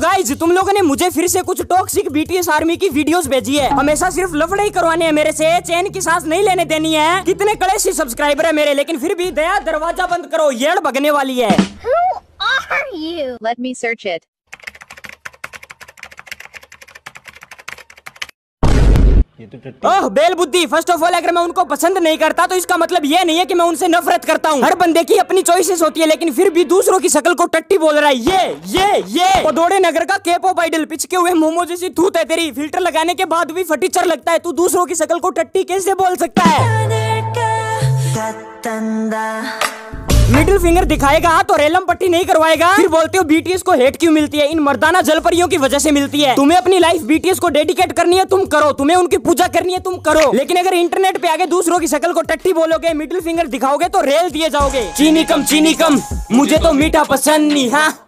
Guys तुम लोगों ने मुझे फिर से कुछ टॉक्सिक बीटीएस आर्मी की वीडियोस भेजी है हमेशा सिर्फ़ लफड़े ही करवाने हैं मेरे से चैन की सांस नहीं लेने देनी है कितने कड़े सी सब्सक्राइबर है मेरे लेकिन फिर भी दया दरवाज़ा बंद करो येड़ भगने वाली है Who are you? Let me search it. ये तो ओह बेल बुद्धि। फ़र्स्ट ऑफ़ ऑल अगर मैं उनको पसंद नहीं करता तो इसका मतलब ये नहीं है कि मैं उनसे नफरत करता हूँ। हर बंदे की अपनी चॉइसेस होती है लेकिन फिर भी दूसरों की शक्ल को टट्टी बोल रहा है। ये ये ये। पदोड़े नगर का केप ऑफ़ आइडल पिचके हुए मोमो जैसी थूत है तेरी। फ़िल्टर लगाने के बाद भी फटीचर लगता है। तू दूसरों की शक्ल को टट्टी कैसे बोल सकता है? मिडिल फिंगर दिखाएगा तो रेलम पट्टी नहीं करवाएगा। फिर बोलते हो बीटीएस को हेट क्यों मिलती है? इन मर्दाना जलपरियों की वजह से मिलती है। तुम्हें अपनी लाइफ बीटीएस को डेडिकेट करनी है, तुम करो। तुम्हें उनकी पूजा करनी है, तुम करो। लेकिन अगर इंटरनेट पे आगे दूसरों की शक्ल को टट्टी बोलोगे मिडिल फिंगर दिखाओगे तो रेल दिए जाओगे। चीनी कम चीनी कम। मुझे तो मीठा पसंद नहीं हाँ?